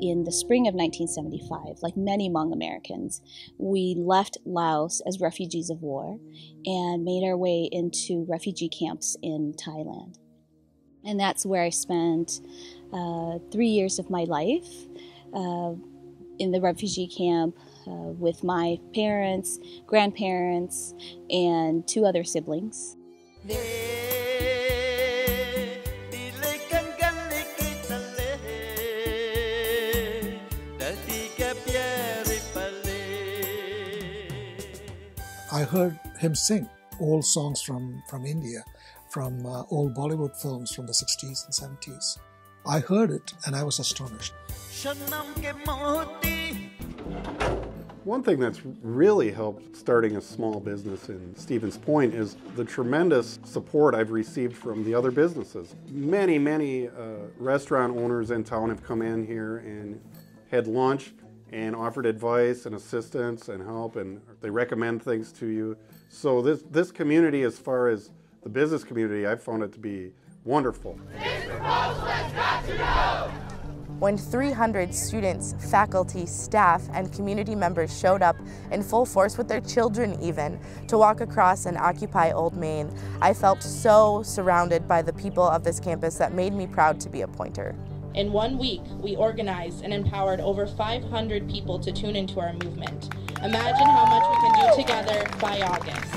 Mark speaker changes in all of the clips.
Speaker 1: in the spring of 1975, like many Hmong Americans, we left Laos as refugees of war and made our way into refugee camps in Thailand. And that's where I spent uh, three years of my life uh, in the refugee camp uh, with my parents, grandparents, and two other siblings.
Speaker 2: I heard him sing old songs from, from India, from uh, old Bollywood films from the 60s and 70s. I heard it and I was astonished.
Speaker 3: One thing that's really helped starting a small business in Stevens Point is the tremendous support I've received from the other businesses. Many, many uh, restaurant owners in town have come in here and had lunch and offered advice and assistance and help and they recommend things to you. So this, this community as far as the business community, I've found it to be wonderful.
Speaker 4: When 300 students, faculty, staff, and community members showed up in full force with their children even to walk across and occupy Old Main, I felt so surrounded by the people of this campus that made me proud to be a pointer.
Speaker 5: In one week, we organized and empowered over 500 people to tune into our movement. Imagine how much we can do together by August.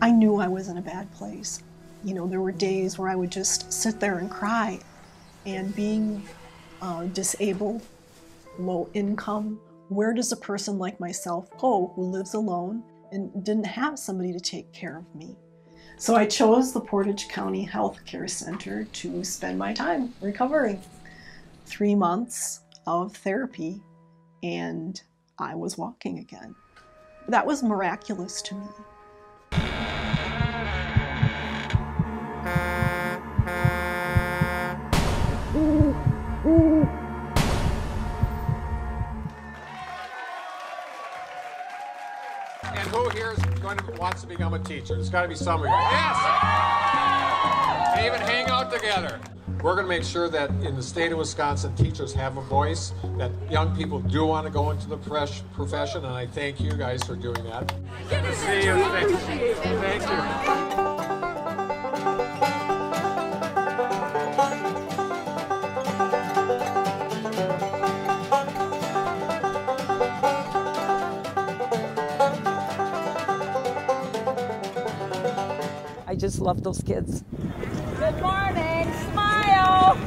Speaker 6: I knew I was in a bad place. You know, there were days where I would just sit there and cry. And being uh, disabled, low income, where does a person like myself go who lives alone and didn't have somebody to take care of me? So I chose the Portage County Health Care Center to spend my time recovering. Three months of therapy, and I was walking again. That was miraculous to me.
Speaker 7: Here is going to wants to become a teacher? There's got to be some of you. Yes. And even hang out together. We're going to make sure that in the state of Wisconsin, teachers have a voice. That young people do want to go into the profession, and I thank you guys for doing that. Good to see you. Thank you.
Speaker 8: I just love those kids.
Speaker 9: Good morning. Smile.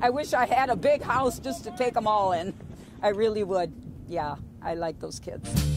Speaker 8: I wish I had a big house just to take them all in. I really would. Yeah, I like those kids.